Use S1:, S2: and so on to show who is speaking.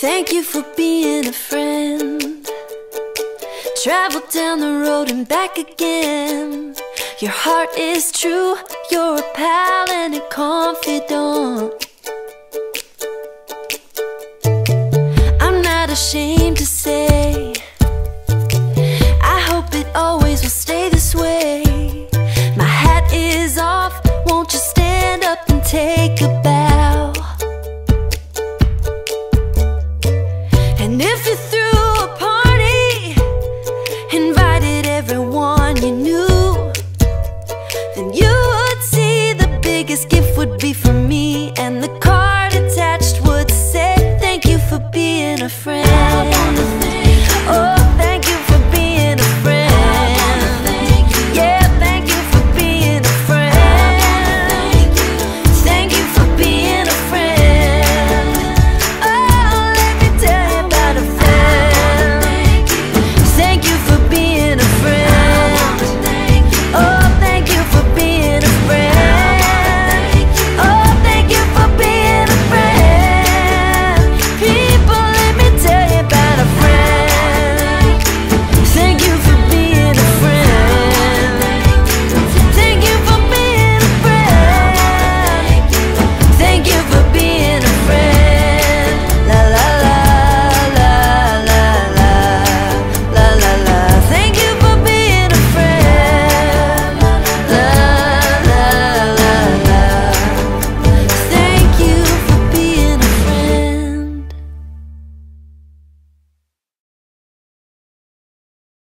S1: Thank you for being a friend. Travel down the road and back again. Your heart is true, you're a pal and a confidant. I'm not ashamed to say, And the card attached would say Thank you for being a friend.